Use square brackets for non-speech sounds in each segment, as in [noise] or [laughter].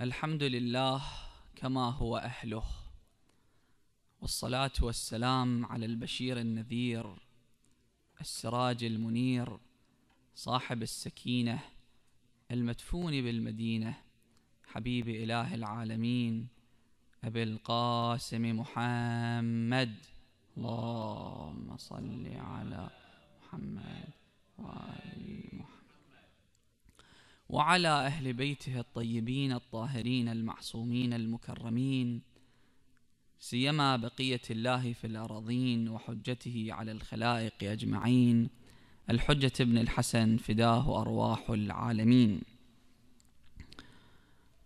الحمد لله كما هو أهله. والصلاة والسلام على البشير النذير السراج المنير صاحب السكينة المدفون بالمدينة حبيب إله العالمين أبي القاسم محمد. اللهم صل على محمد وآل محمد وعلى أهل بيته الطيبين الطاهرين المعصومين المكرمين سيما بقية الله في الأراضين وحجته على الخلائق أجمعين. الحجة ابن الحسن فداه أرواح العالمين.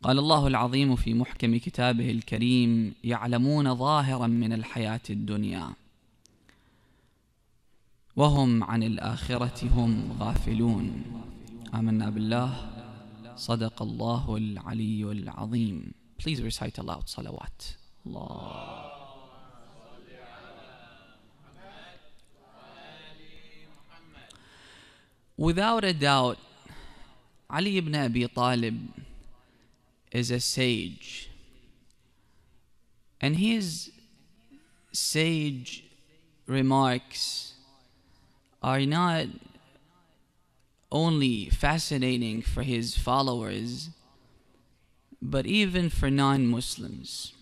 قال الله العظيم في محكم كتابه الكريم يعلمون ظاهرا من الحياة الدنيا وهم عن الآخرة هم غافلون. Amanna billah. Sadaqallahu al-aliyyul azim. Please recite aloud salawat. Allah. Without a doubt, Ali ibn Abi Talib is a sage. And his sage remarks are not only fascinating for his followers, but even for non Muslims.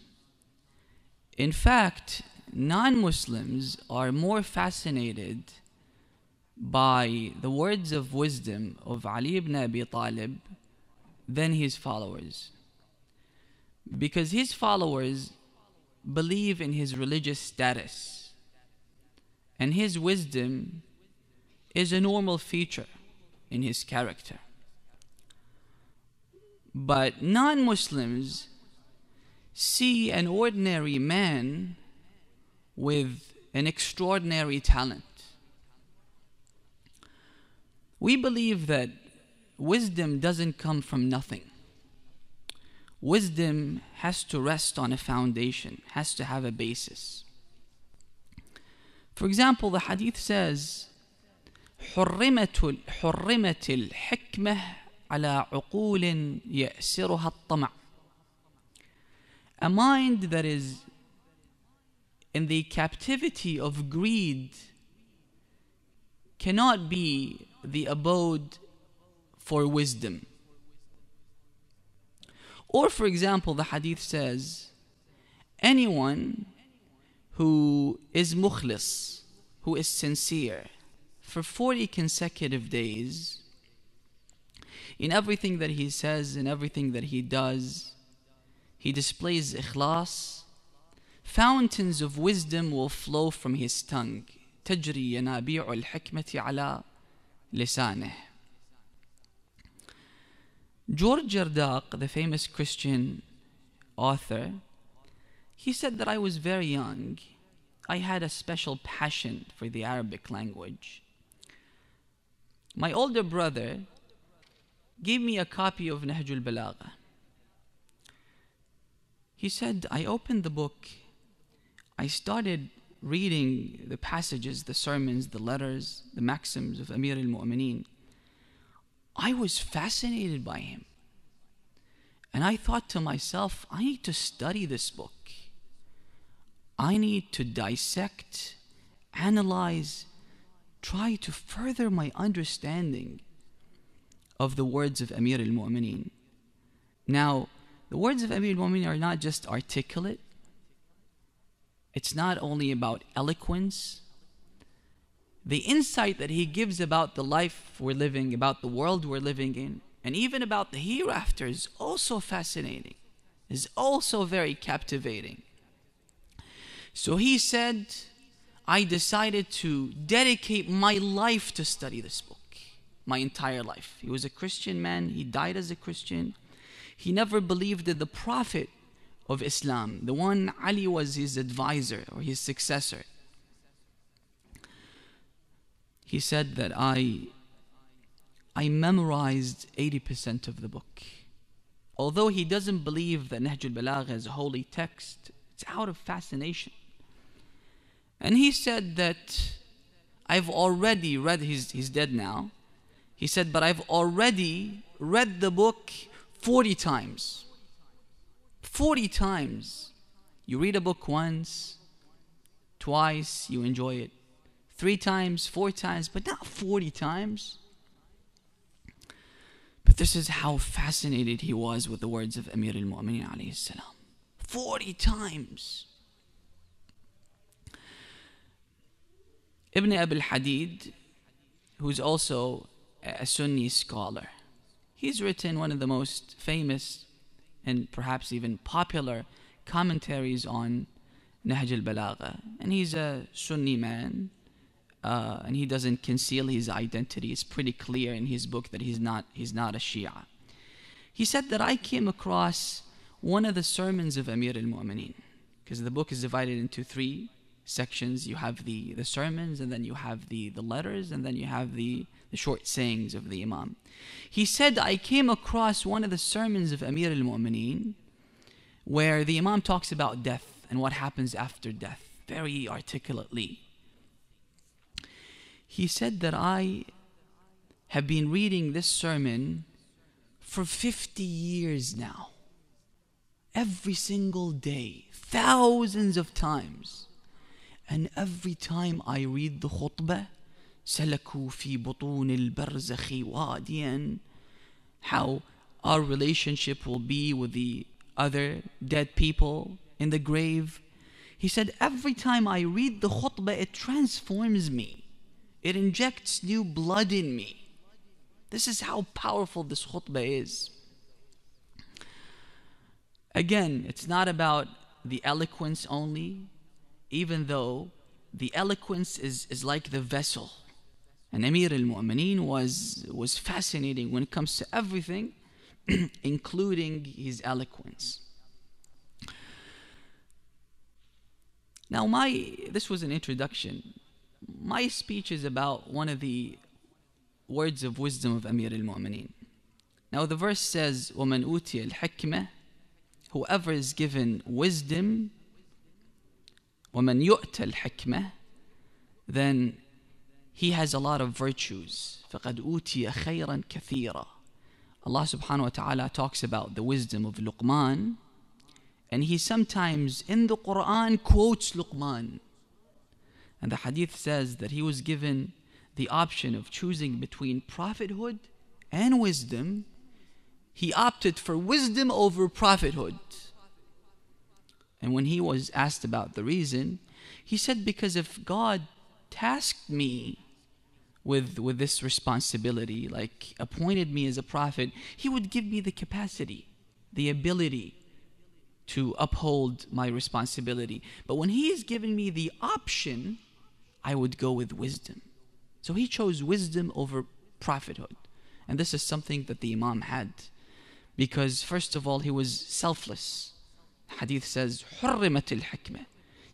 In fact, non Muslims are more fascinated by the words of wisdom of Ali ibn Abi Talib than his followers. Because his followers believe in his religious status, and his wisdom is a normal feature in his character. But non Muslims see an ordinary man with an extraordinary talent. We believe that wisdom doesn't come from nothing. Wisdom has to rest on a foundation, has to have a basis. For example, the hadith says, حرمت حرمت الحكمة على عقول يأسرها الطمع. A mind that is in the captivity of greed cannot be the abode for wisdom. Or, for example, the hadith says, anyone who is mukhlis, who is sincere, for 40 consecutive days, in everything that he says, in everything that he does, he displays ikhlas. Fountains of wisdom will flow from his tongue. تجري ينابيع الحكمة على لسانه. George Jordac, the famous Christian author, he said that I was very young. I had a special passion for the Arabic language. My older brother gave me a copy of Nahjul Balagha. He said, I opened the book, I started reading the passages, the sermons, the letters, the maxims of Amir al Mu'mineen. I was fascinated by him. And I thought to myself, I need to study this book. I need to dissect, analyze, try to further my understanding of the words of Amir al Mu'mineen. Now, the words of Amir al Mu'mineen are not just articulate, it's not only about eloquence, the insight that he gives about the life we're living, about the world we're living in, and even about the hereafter is also fascinating, is also very captivating. So he said, I decided to dedicate my life to study this book, my entire life. He was a Christian man, he died as a Christian. He never believed that the Prophet of Islam, the one Ali was his advisor or his successor he said that I I memorized 80% of the book. Although he doesn't believe that Nahj al-Balagha is a holy text, it's out of fascination. And he said that I've already read he's he's dead now. He said, but I've already read the book 40 times. 40 times. You read a book once, twice, you enjoy it. Three times, four times, but not 40 times. But this is how fascinated he was with the words of Amir alayhi salam. 40 times. Ibn Abil Hadid, who's also a Sunni scholar, he's written one of the most famous and perhaps even popular commentaries on Nahj al-Balagha. And he's a Sunni man, uh, and he doesn't conceal his identity. It's pretty clear in his book that he's not, he's not a Shia. He said that I came across one of the sermons of Amir al-Mu'mineen, because the book is divided into three sections. You have the, the sermons, and then you have the, the letters, and then you have the, the short sayings of the Imam. He said, I came across one of the sermons of Amir al Mu'mineen where the Imam talks about death and what happens after death very articulately. He said that I have been reading this sermon for 50 years now. Every single day, thousands of times. And every time I read the khutbah, سلكوا في بطون البرزخ واديا how our relationship will be with the other dead people in the grave. He said, Every time I read the khutbah, it transforms me, it injects new blood in me. This is how powerful this khutbah is. Again, it's not about the eloquence only, even though the eloquence is, is like the vessel. And Amir al Mu'mineen was, was fascinating when it comes to everything, [clears throat] including his eloquence. Now, my this was an introduction. My speech is about one of the words of wisdom of Amir al Mu'mineen. Now, the verse says, وَمَنْ أُوتِيَ الْحِكْمَةِ Whoever is given wisdom وَمَنْ يُؤْتَ الْحِكْمَةِ Then he has a lot of virtues. فَقَدْ أُوتِيَ خَيْرًا كَثِيرًا Allah subhanahu wa ta'ala talks about the wisdom of Luqman and he sometimes in the Quran quotes Luqman. And the hadith says that he was given the option of choosing between prophethood and wisdom. He opted for wisdom over prophethood. And when he was asked about the reason, he said, Because if God tasked me with, with this responsibility, like appointed me as a prophet, he would give me the capacity, the ability to uphold my responsibility. But when he is giving me the option, I would go with wisdom. So he chose wisdom over prophethood. And this is something that the Imam had. Because, first of all, he was selfless. Hadith says, حرمت الحكمة.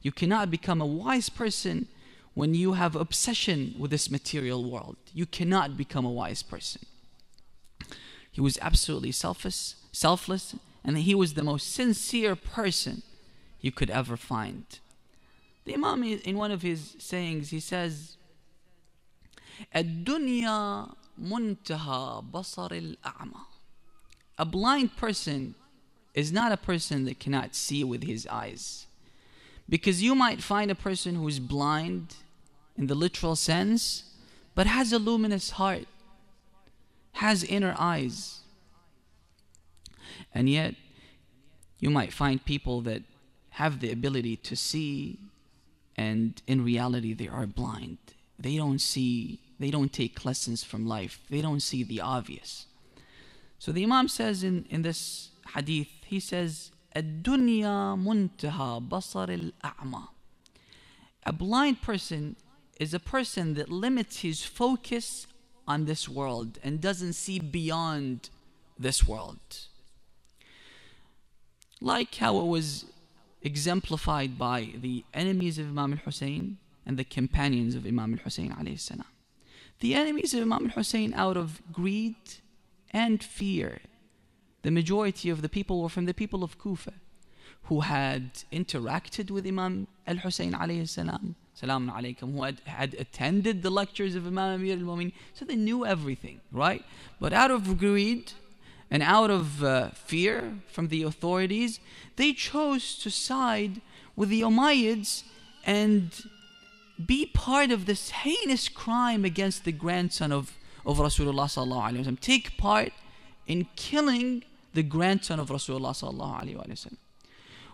You cannot become a wise person when you have obsession with this material world. You cannot become a wise person. He was absolutely selfish, selfless, and he was the most sincere person you could ever find. The Imam, in one of his sayings, he says, الدنيا منتهى بصر الأعمى. A blind person is not a person that cannot see with his eyes. Because you might find a person who is blind in the literal sense, but has a luminous heart, has inner eyes. And yet, you might find people that have the ability to see, and in reality, they are blind. They don't see, they don't take lessons from life, they don't see the obvious. So the Imam says in, in this hadith, he says, الدنيا منتهى بصر الأعمى. A blind person is a person that limits his focus on this world and doesn't see beyond this world. Like how it was exemplified by the enemies of Imam al-Hussein and the companions of Imam al-Hussein The enemies of Imam al-Hussein out of greed and fear the majority of the people were from the people of Kufa who had interacted with Imam al Hussein alayhi salam, alaykum, who had, had attended the lectures of Imam Amir al Mu'min, so they knew everything, right? But out of greed and out of uh, fear from the authorities, they chose to side with the Umayyads and be part of this heinous crime against the grandson of, of Rasulullah. Take part in killing the grandson of Rasulullah sallallahu alaihi wasallam.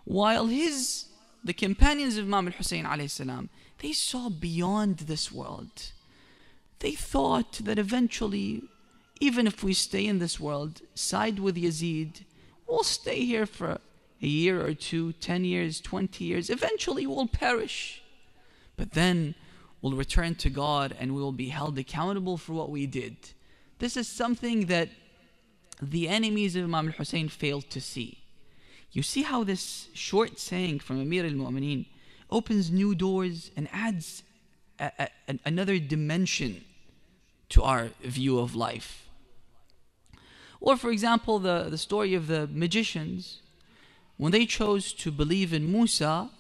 While his the companions of Imam al-Hussein alayhi salam, they saw beyond this world. They thought that eventually, even if we stay in this world, side with Yazid, we'll stay here for a year or two, ten years, twenty years. Eventually, we'll perish. But then we'll return to God and we will be held accountable for what we did. This is something that the enemies of Imam al Hussein failed to see. You see how this short saying from Amir al Mu'mineen opens new doors and adds a, a, another dimension to our view of life. Or, for example, the, the story of the magicians. When they chose to believe in Musa,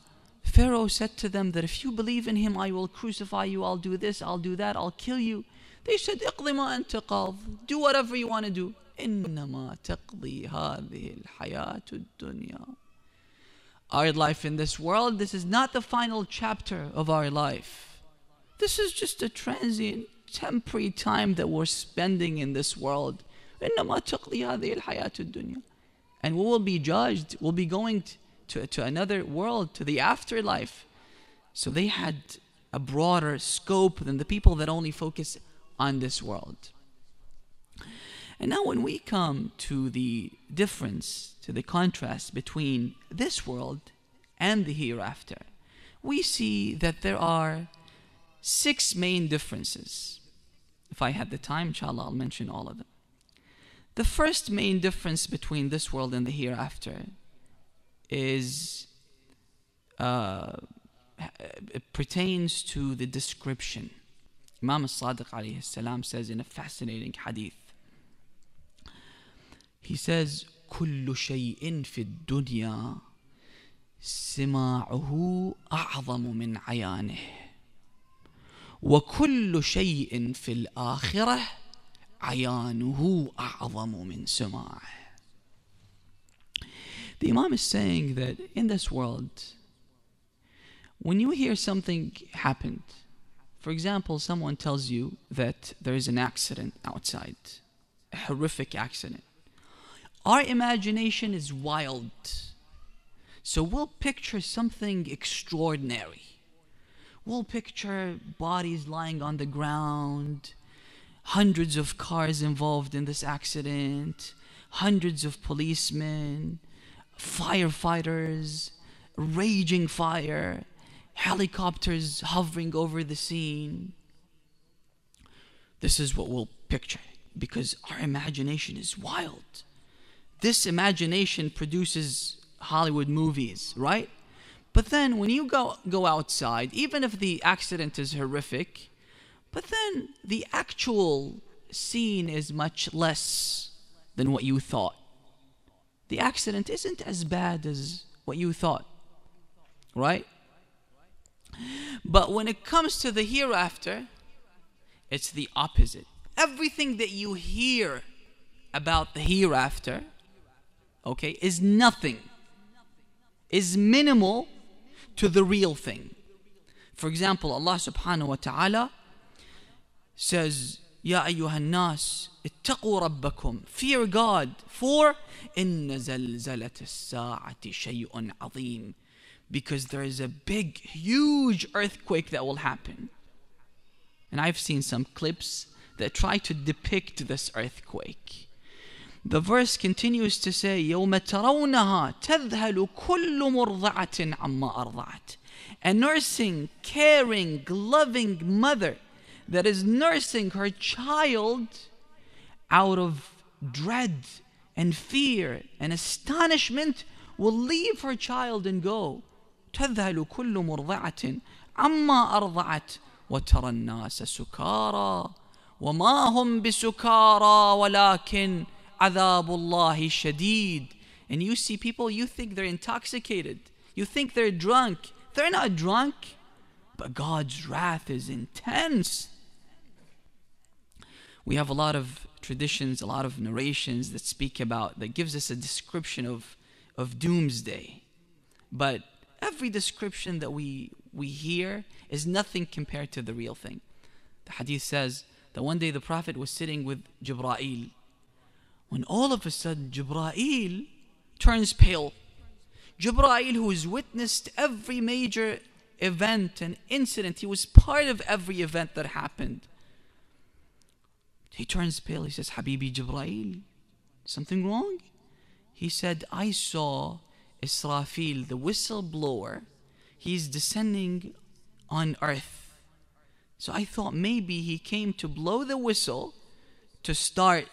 Pharaoh said to them that if you believe in him, I will crucify you, I'll do this, I'll do that, I'll kill you. They said, Do whatever you want to do. إنما تقضي هذه الحياة الدنيا Our life in this world, this is not the final chapter of our life. This is just a transient, temporary time that we're spending in this world. إنما تقضي هذه الحياة الدنيا And we will be judged. We'll be going to, to another world, to the afterlife. So they had a broader scope than the people that only focus on this world. And now, when we come to the difference, to the contrast between this world and the hereafter, we see that there are six main differences. If I had the time, inshallah, I'll mention all of them. The first main difference between this world and the hereafter is uh, it pertains to the description. Imam al-Sadiq says in a fascinating hadith he says, كل شيء في الدنيا سماعه أعظم من عيانه وكل شيء في الآخرة عيانه أعظم من سماعه The Imam is saying that in this world, when you hear something happened, for example, someone tells you that there is an accident outside, a horrific accident. Our imagination is wild. So we'll picture something extraordinary. We'll picture bodies lying on the ground, hundreds of cars involved in this accident, hundreds of policemen, firefighters, raging fire, helicopters hovering over the scene. This is what we'll picture because our imagination is wild this imagination produces Hollywood movies, right? But then when you go go outside, even if the accident is horrific, but then the actual scene is much less than what you thought. The accident isn't as bad as what you thought. Right? But when it comes to the hereafter, it's the opposite. Everything that you hear about the hereafter okay, is nothing, is minimal to the real thing. For example, Allah subhanahu wa ta'ala says, Ya ayyuhan nas, ittaqu rabbakum, fear God, for inna zalzalat as-sa'ati shay'un azim. Because there is a big, huge earthquake that will happen. And I've seen some clips that try to depict this earthquake. The verse continues to say يوم ترونها تذهل كل مرضعة عما أرضعت A nursing, caring, loving mother that is nursing her child out of dread and fear and astonishment will leave her child and go تذهل كل مرضعة عما أرضعت وترى الناس سكارى وما هم بسكارى ولكن Adhabullahi shadid. And you see people, you think they're intoxicated. You think they're drunk. They're not drunk. But God's wrath is intense. We have a lot of traditions, a lot of narrations that speak about, that gives us a description of, of doomsday. But every description that we, we hear is nothing compared to the real thing. The hadith says that one day the Prophet was sitting with Jibra'il. When all of a sudden Jibra'il turns pale. Jibra'il, who has witnessed every major event and incident, he was part of every event that happened. He turns pale. He says, Habibi Jibra'il, something wrong? He said, I saw Israfil, the whistleblower. He's descending on earth. So I thought maybe he came to blow the whistle to start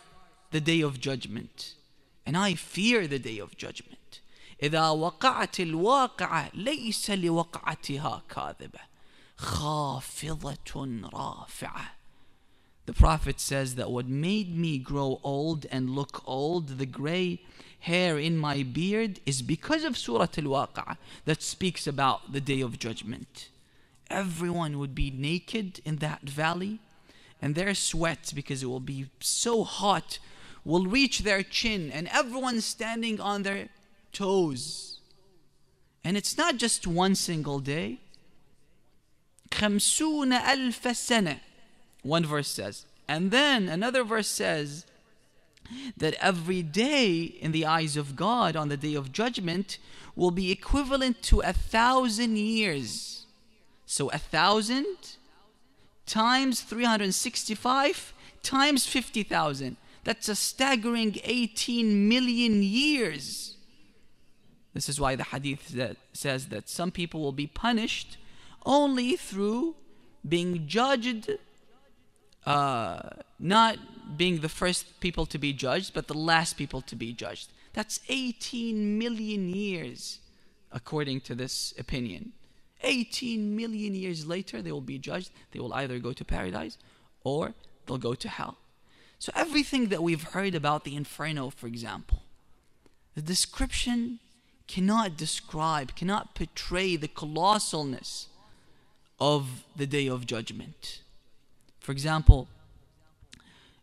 the day of judgment. And I fear the day of judgment. إذا وقعت الواقعة ليس لوقعتها كاذبة خافضة رافعة The Prophet says that what made me grow old and look old, the gray hair in my beard, is because of Surah Al-Waqi'ah that speaks about the Day of Judgment. Everyone would be naked in that valley, and their sweat, because it will be so hot, will reach their chin, and everyone standing on their toes. And it's not just one single day. خمسون ألف سنة one verse says. And then another verse says that every day in the eyes of God on the day of judgment will be equivalent to a thousand years. So a thousand times 365 times 50,000. That's a staggering 18 million years. This is why the hadith that says that some people will be punished only through being judged uh, not being the first people to be judged, but the last people to be judged. That's 18 million years, according to this opinion. 18 million years later, they will be judged. They will either go to paradise or they'll go to hell. So, everything that we've heard about the inferno, for example, the description cannot describe, cannot portray the colossalness of the day of judgment. For example,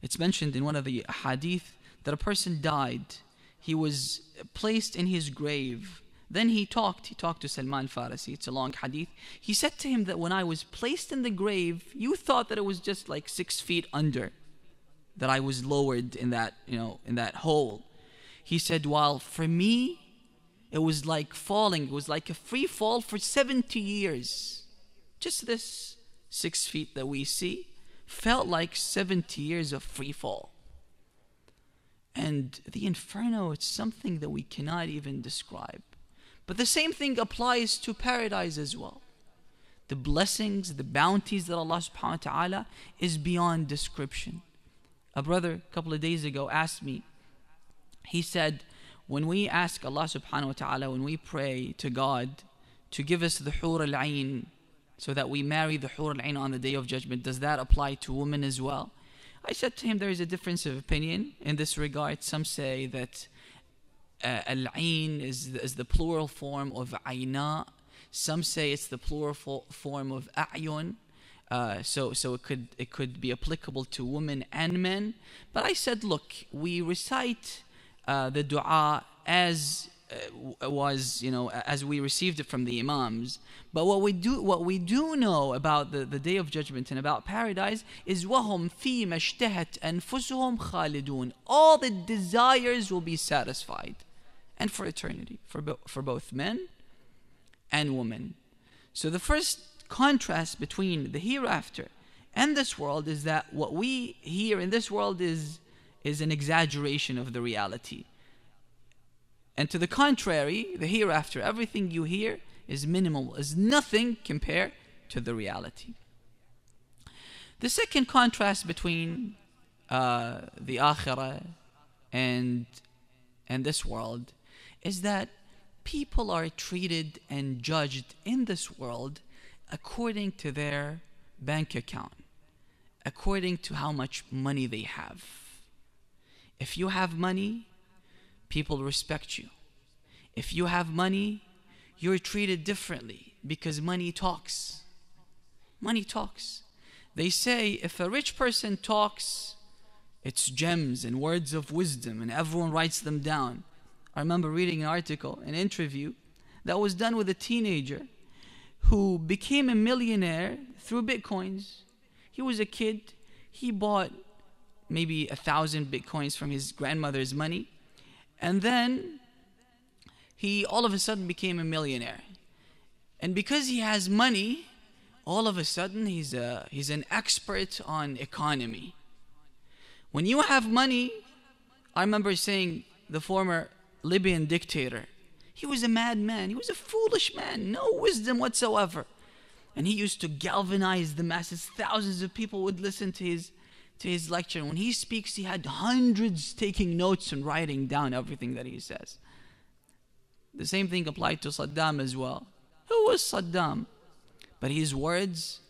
it's mentioned in one of the hadith that a person died. He was placed in his grave. Then he talked. He talked to Salman Farisi. It's a long hadith. He said to him that when I was placed in the grave, you thought that it was just like six feet under, that I was lowered in that, you know, in that hole. He said, while for me, it was like falling. It was like a free fall for 70 years. Just this six feet that we see felt like 70 years of free fall. And the inferno, it's something that we cannot even describe. But the same thing applies to paradise as well. The blessings, the bounties that Allah subhanahu wa ta'ala is beyond description. A brother a couple of days ago asked me, he said, when we ask Allah subhanahu wa ta'ala, when we pray to God to give us the hur al-ain, so that we marry the Hur al-Ain on the day of judgment, does that apply to women as well? I said to him, there is a difference of opinion in this regard. Some say that uh, al-Ain is, is the plural form of Aina. Some say it's the plural form of A'yun. Uh, so so it could it could be applicable to women and men. But I said, look, we recite uh, the du'a as uh, was you know as we received it from the imams. But what we do what we do know about the, the day of judgment and about paradise is wahum fi mashtahat anfusuhum khalidun. All the desires will be satisfied, and for eternity for bo- for both men and women. So the first contrast between the hereafter and this world is that what we hear in this world is is an exaggeration of the reality and to the contrary, the hereafter, everything you hear is minimal, is nothing compared to the reality. The second contrast between uh, the akhirah and and this world is that people are treated and judged in this world according to their bank account, according to how much money they have. If you have money, people respect you. If you have money, you're treated differently because money talks. Money talks. They say if a rich person talks, It's gems and words of wisdom, and everyone writes them down. I remember reading an article, an interview that was done with a teenager who became a millionaire through bitcoins. He was a kid. He bought maybe a thousand bitcoins from his grandmother's money. And then he all of a sudden became a millionaire. And because he has money, all of a sudden he's, a, he's an expert on economy. When you have money, I remember saying the former Libyan dictator, he was a madman. He was a foolish man, no wisdom whatsoever. And he used to galvanize the masses. Thousands of people would listen to his to his lecture. And when he speaks, he had hundreds taking notes and writing down everything that he says. The same thing applied to Saddam as well. Who was Saddam? But his words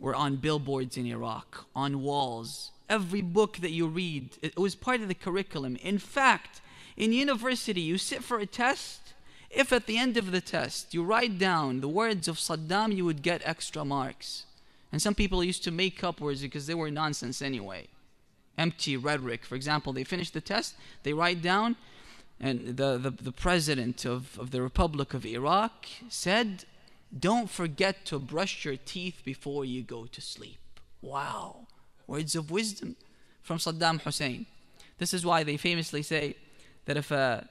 were on billboards in Iraq, on walls. Every book that you read, it was part of the curriculum. In fact, in university, you sit for a test. If at the end of the test you write down the words of Saddam, you would get extra marks. And some people used to make up words because they were nonsense anyway. Empty rhetoric. For example, they finish the test, they write down, and the, the, the president of, of the Republic of Iraq said, Don't forget to brush your teeth before you go to sleep. Wow. Words of wisdom from Saddam Hussein. This is why they famously say that if a,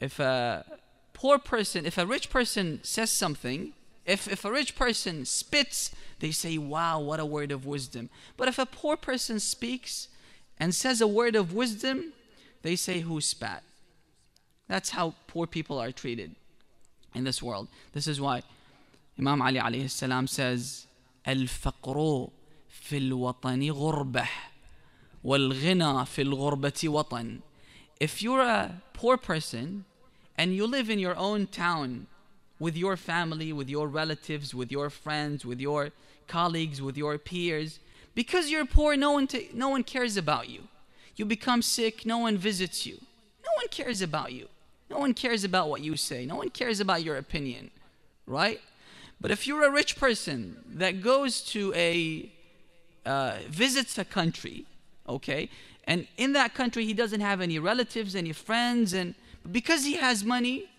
if a poor person, if a rich person says something, if, if a rich person spits, they say, Wow, what a word of wisdom. But if a poor person speaks and says a word of wisdom, they say, Who spat? That's how poor people are treated in this world. This is why Imam Ali alayhi salam says, الفقر في الوطن غربة والغنى في الغربة وطن. if you're a poor person and you live in your own town with your family, with your relatives, with your friends, with your colleagues, with your peers, because you're poor, no one, no one cares about you. You become sick, no one visits you. No one cares about you. No one cares about what you say. No one cares about your opinion, right? But if you're a rich person that goes to a uh, visits a country, okay, and in that country he doesn't have any relatives, any friends, and because he has money,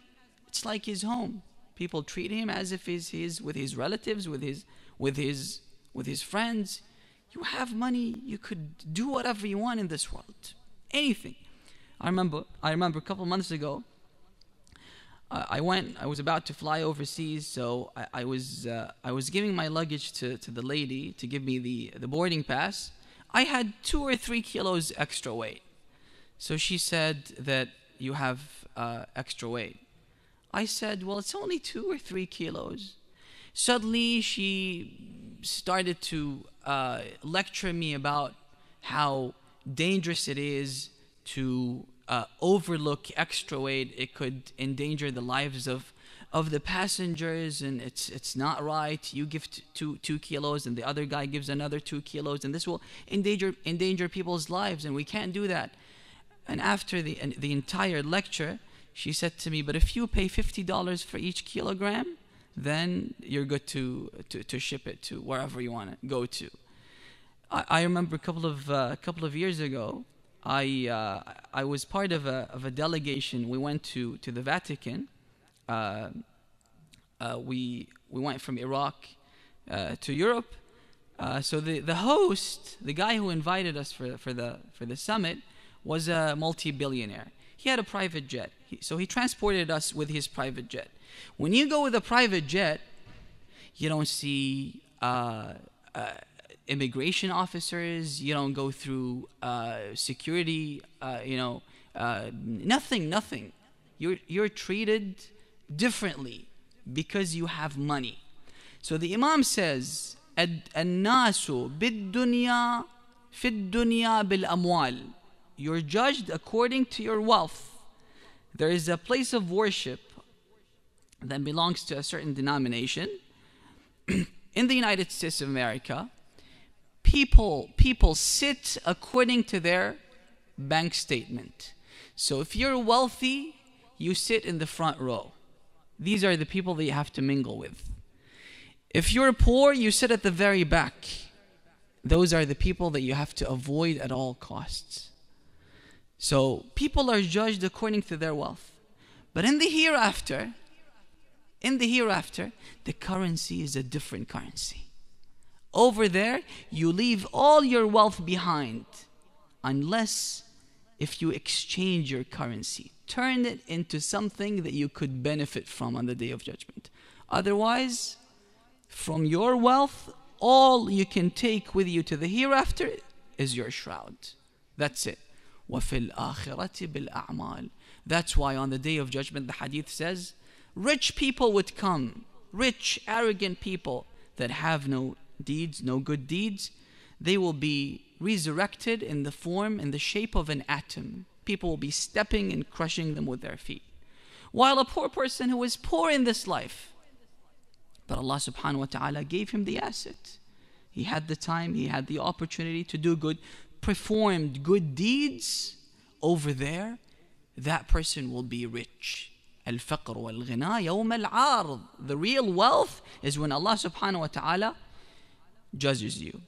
it's like his home. People treat him as if he's, he's with his relatives, with his with his with his friends. You have money, you could do whatever you want in this world, anything. I remember I remember a couple months ago I went. I was about to fly overseas, so I, I was uh, I was giving my luggage to, to the lady to give me the the boarding pass. I had two or three kilos extra weight, so she said that you have uh, extra weight. I said, well, it's only two or three kilos. Suddenly, she started to uh, lecture me about how dangerous it is to uh, overlook extra weight, it could endanger the lives of of the passengers, and it's it's not right. You give two two kilos, and the other guy gives another two kilos, and this will endanger endanger people's lives, and we can't do that. And after the and the entire lecture, she said to me, "But if you pay fifty dollars for each kilogram, then you're good to to, to ship it to wherever you want to go to." I, I remember a couple of uh, a couple of years ago. I uh, I was part of a of a delegation. We went to to the Vatican. Uh, uh, we we went from Iraq uh, to Europe. Uh, so the the host, the guy who invited us for for the for the summit, was a multi-billionaire. He had a private jet, he, so he transported us with his private jet. When you go with a private jet, you don't see uh, immigration officers. You don't go through uh, security. Uh, you know, uh, nothing, nothing. You're you're treated differently because you have money. So the Imam says, الناس بالدنيا في الدنيا بالأموال. You're judged according to your wealth. There is a place of worship that belongs to a certain denomination [clears throat] in the United States of America people people sit according to their bank statement. So if you're wealthy, you sit in the front row. These are the people that you have to mingle with. If you're poor, you sit at the very back. those are the people that you have to avoid at all costs. So people are judged according to their wealth. But in the hereafter, in the hereafter, the currency is a different currency. Over there, you leave all your wealth behind unless if you exchange your currency, turn it into something that you could benefit from on the day of judgment. Otherwise, from your wealth, all you can take with you to the hereafter is your shroud. That's it. وَفِي الْآخِرَةِ بِالْأَعْمَالِ That's why on the day of judgment the hadith says, rich people would come, rich, arrogant people that have no deeds, no good deeds, they will be resurrected in the form, in the shape of an atom. people will be stepping and crushing them with their feet. While a poor person who is poor in this life, but Allah subhanahu wa ta'ala gave him the asset. He had the time, he had the opportunity to do good, performed good deeds over there, that person will be rich. Al-faqr wal-ghina yawm al The real wealth is when Allah subhanahu wa ta'ala judges you.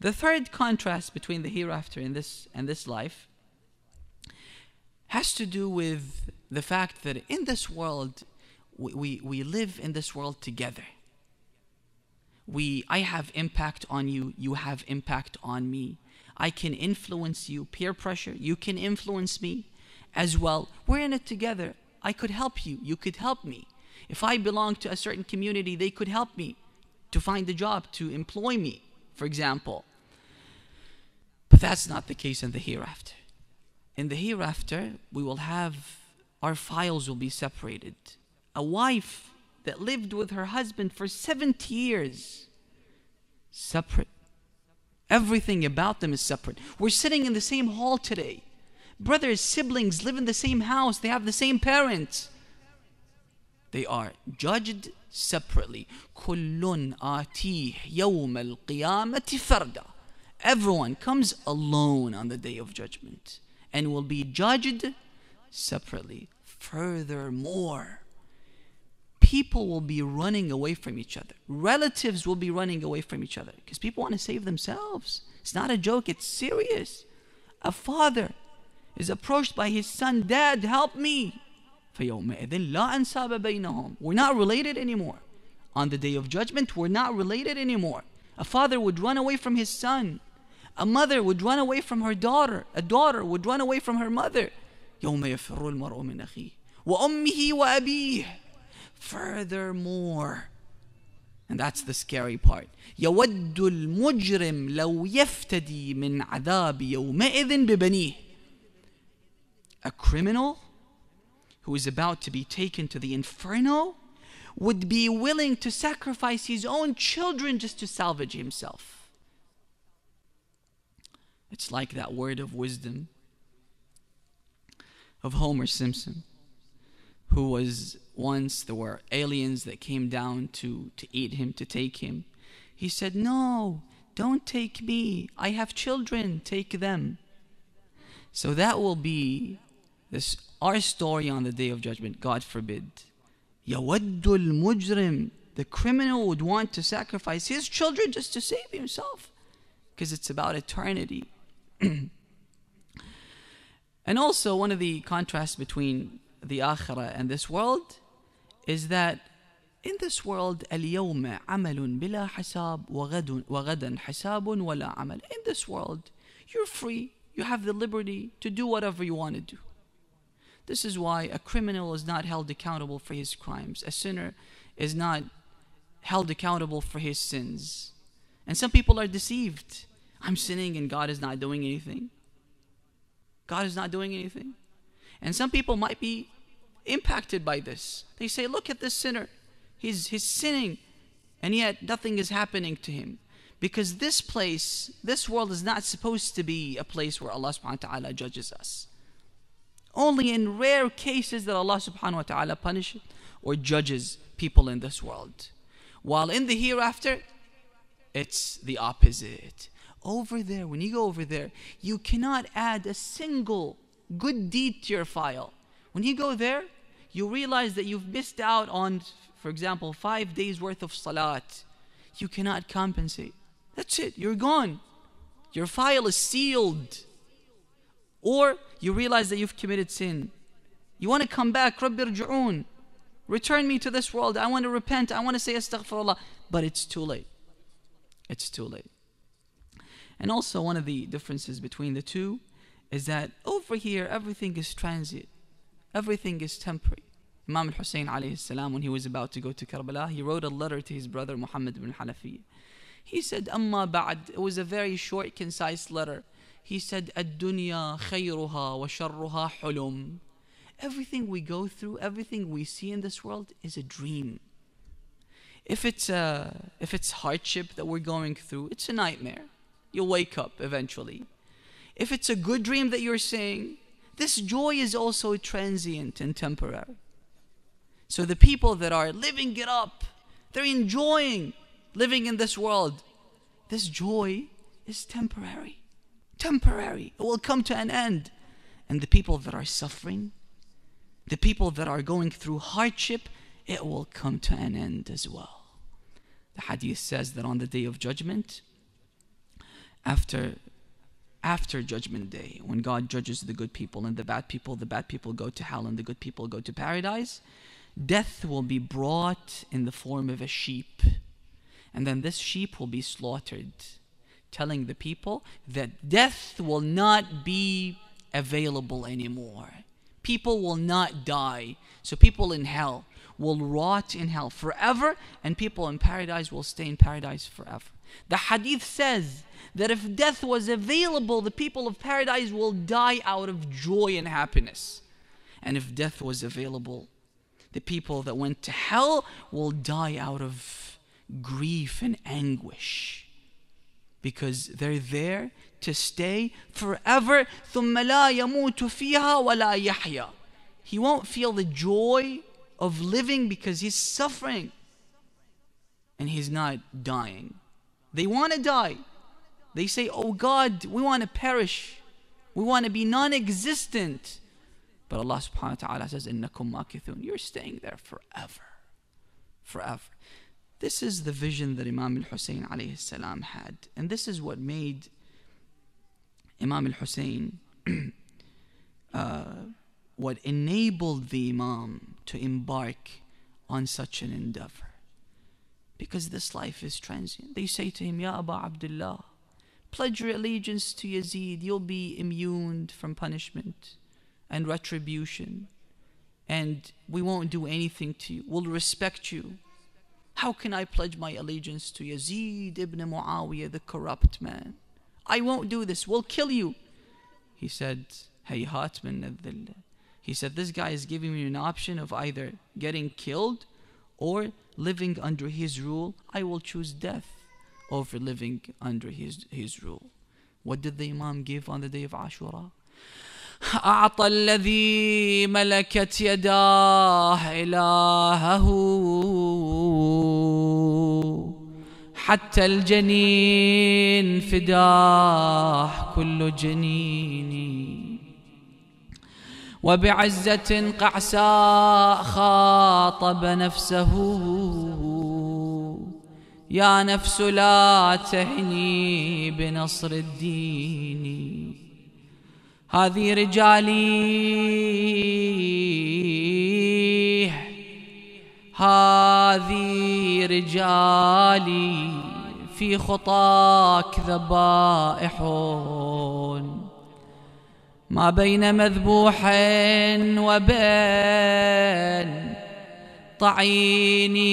The third contrast between the hereafter in this and this life has to do with the fact that in this world we, we, live in this world together. We I have impact on you, you have impact on me. I can influence you, peer pressure, you can influence me as well. We're in it together. I could help you, you could help me. If I belong to a certain community, they could help me to find a job, to employ me, for example. But that's not the case in the hereafter In the hereafter, we will have our files will be separated. A wife that lived with her husband for 70 years, separate. Everything about them is separate. We're sitting in the same hall today brothers, siblings live in the same house, they have the same parents. They are judged separately. كل آتيه يوم القيامة فردا. Everyone comes alone on the day of judgment and will be judged separately. Furthermore, people will be running away from each other. Relatives will be running away from each other because people want to save themselves. It's not a joke, it's serious. A father is approached by his son, Dad, help me. فيومئذ لا أنساب بينهم. We're not related anymore. On the day of judgment, we're not related anymore. A father would run away from his son. A mother would run away from her daughter. A daughter would run away from her mother. يوم يفر المرء من أخيه وأمه وأبيه. Furthermore, and that's the scary part. يود المجرم لو يفتدي من عذاب يومئذ ببنيه a criminal who is about to be taken to the inferno would be willing to sacrifice his own children just to salvage himself. It's like that word of wisdom of Homer Simpson, who was once, there were aliens that came down to, to eat him, to take him. He said, No, don't take me. I have children, take them. So that will be this our story on the day of judgment, God forbid. يَوَدُّ الْمُجْرِمِ The criminal would want to sacrifice his children just to save himself. Because it's about eternity. [clears throat] and also, one of the contrasts between the akhirah and this world is that in this world اليوم عمل بلا حساب وغد وغدا حساب ولا عمل in this world you're free you have the liberty to do whatever you want to do this is why a criminal is not held accountable for his crimes. A sinner is not held accountable for his sins. And some people are deceived. I'm sinning and God is not doing anything. God is not doing anything. And some people might be impacted by this. They say, Look at this sinner. He's, he's sinning, and yet nothing is happening to him. Because this place, this world is not supposed to be a place where Allah subhanahu wa ta'ala judges us. Only in rare cases that Allah subhanahu wa ta'ala punishes or judges people in this world. While in the hereafter, it's the opposite. Over there, when you go over there, you cannot add a single good deed to your file. When you go there, you realize that you've missed out on, for example, five days worth of salat. You cannot compensate. That's it, you're gone. Your file is sealed. Or you realize that you've committed sin. You want to come back, Rabbi. Return me to this world. I want to repent. I want to say astaghfirullah. But it's too late. It's too late. And also, one of the differences between the two is that over here, everything is transient, everything is temporary. Imam al Hussein, alayhi salam, when he was about to go to Karbala, he wrote a letter to his brother Muhammad ibn Hanafiyyah. He said, Amma ba'd. It was a very short, concise letter. He said, Ad-dunya khayruha wa sharruha hulum. Everything we go through, everything we see in this world is a dream. If it's, a, if it's hardship that we're going through, it's a nightmare. You'll wake up eventually. If it's a good dream that you're seeing, this joy is also transient and temporary. So the people that are living it up, they're enjoying living in this world. This joy is temporary. Temporary. It will come to an end. And the people that are suffering, the people that are going through hardship, it will come to an end as well. The hadith says that on the day of judgment, after after judgment day when god judges the good people and the bad people the bad people go to hell and the good people go to paradise death will be brought in the form of a sheep. And then this sheep will be slaughtered telling the people that death will not be available anymore. People will not die. So people in hell will rot in hell forever and people in paradise will stay in paradise forever. The hadith says that if death was available, the people of paradise will die out of joy and happiness. And if death was available, the people that went to hell will die out of grief and anguish because they're there to stay forever. He won't feel the joy of living because he's suffering and he's not dying. They want to die. They say, Oh God, we want to perish. We want to be non existent. But Allah subhanahu wa ta'ala says, Innakum makithun. You're staying there forever. Forever. This is the vision that Imam al Hussein alayhi salam had. And this is what made Imam al Hussein, [clears throat] uh, what enabled the Imam to embark on such an endeavor. Because this life is transient. They say to him, Ya Aba Abdullah, pledge your allegiance to Yazid, you'll be immune from punishment and retribution. And we won't do anything to you. We'll respect you. How can I pledge my allegiance to Yazid ibn Muawiyah, the corrupt man? I won't do this. We'll kill you. He said, Hayhat min He said, This guy is giving me an option of either getting killed or living under his rule. I will choose death over living under his, his rule. What did the Imam give on the day of Ashura? أعطى الذي ملكت يداه إلهه حتى الجنين فداه كل جنين وبعزة قعساء خاطب نفسه يا نفس لا تهني بنصر الدين. هذه رجالي هذه رجالي في خطاك ذبائح ما بين مذبوح وبين طعيني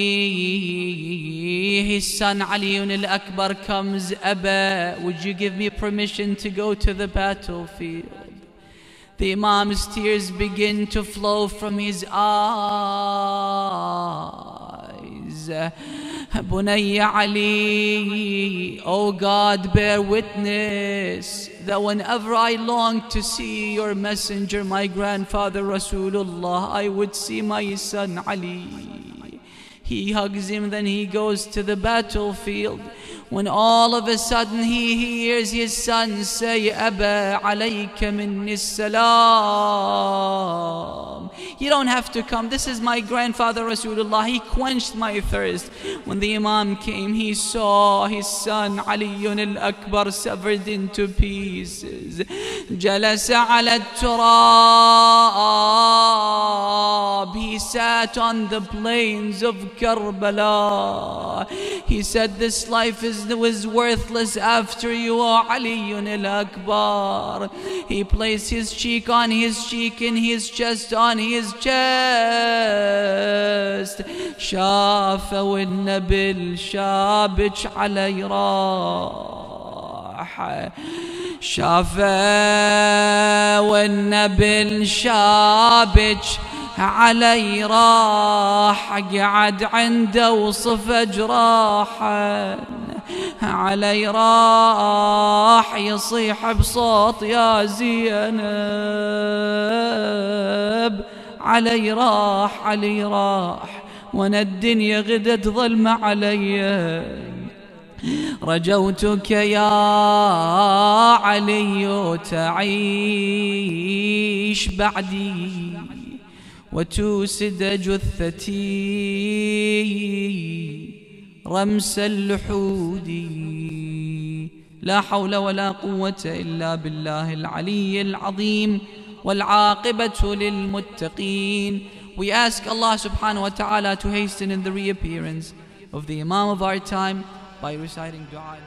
his son Ali al-Akbar comes Abba would you give me permission to go to the battlefield the Imam's tears begin to flow from his eyes Bunayya Ali oh God bear witness that whenever I long to see your messenger, my grandfather Rasulullah, I would see my son Ali. He hugs him, then he goes to the battlefield when all of a sudden he hears his son say, Aba alayka minni salam. You don't have to come. This is my grandfather Rasulullah. He quenched my thirst. When the Imam came, he saw his son Ali al-Akbar severed into pieces. جلس على التراب. He sat on the plains of Karbala. He said, this life is was worthless after you, O Ali al-Akbar. He placed his cheek on his cheek and his chest on his chest. شاف والنبل شابك علي راح شافه والنبل شابك علي راح قعد عنده وصف جراحا علي راح يصيح بصوت يا زينب. علي راح علي راح وأنا الدنيا غدت ظلمة علي. رجوتك يا علي تعيش بعدي. وتوسد جثتي. رمس اللحود لا حول ولا قوة إلا بالله العلي العظيم والعاقبة للمتقين We ask Allah subhanahu wa ta'ala to hasten in the reappearance of the Imam of our time by reciting dua